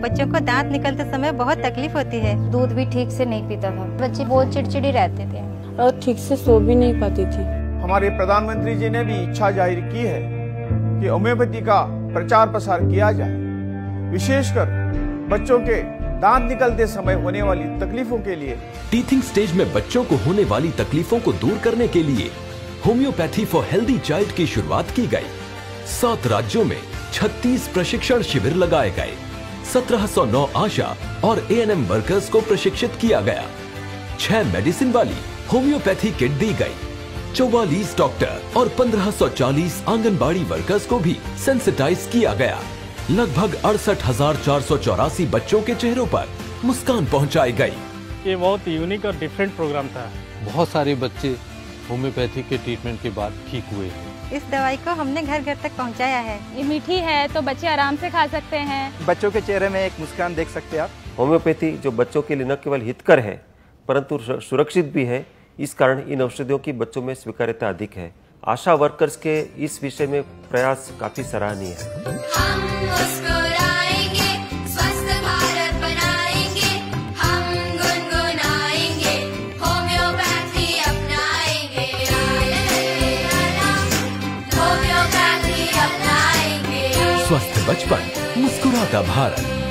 बच्चों को दांत निकलते समय बहुत तकलीफ़ होती है। दूध भी ठीक से नहीं पीता था। बच्चे बहुत चिड़चिड़ी रहते थे। और ठीक से सो भी नहीं पाती थी। हमारे प्रधानमंत्री जी ने भी इच्छा ज़ाहिर की है कि होम्योपैथी का प्रचार प्रसार किया जाए। विशेषकर बच्चों के दांत निकलते समय होने वाली तकलीफों के लिए। टीथिंग स्टेज में बच्चों को होने वाली तकलीफों को दूर करने के लिए होम्योपैथी फॉर हेल्दी चाइल्ड की शुरुआत की गई। सात राज्यों में 36 प्रशिक्षण शिविर लगाए गए। 1709 आशा और एएनएम वर्कर्स को प्रशिक्षित किया गया। छह मेडिसिन वाली होम्योपैथी किट दी गई। चौवालीस डॉक्टर और 1540 आंगनबाड़ी वर्कर्स को भी सेंसिटाइज किया गया। लगभग अड़सठ हज़ार चार सौ चौरासी बच्चों के चेहरों पर मुस्कान पहुंचाई गई। ये बहुत यूनिक और डिफरेंट प्रोग्राम था। बहुत सारे बच्चे होम्योपैथी के ट्रीटमेंट के बाद ठीक हुए। इस दवाई को हमने घर घर तक पहुँचाया है। ये मीठी है तो बच्चे आराम से खा सकते हैं। बच्चों के चेहरे में एक मुस्कान देख सकते हैं आप। होम्योपैथी जो बच्चों के लिए न केवल हितकर है परंतु सुरक्षित भी है इस कारण इन औषधियों की बच्चों में स्वीकार्यता अधिक है। आशा वर्कर्स के इस विषय में प्रयास काफ़ी सराहनीय है। स्वस्थ बचपन मुस्कुराता भारत।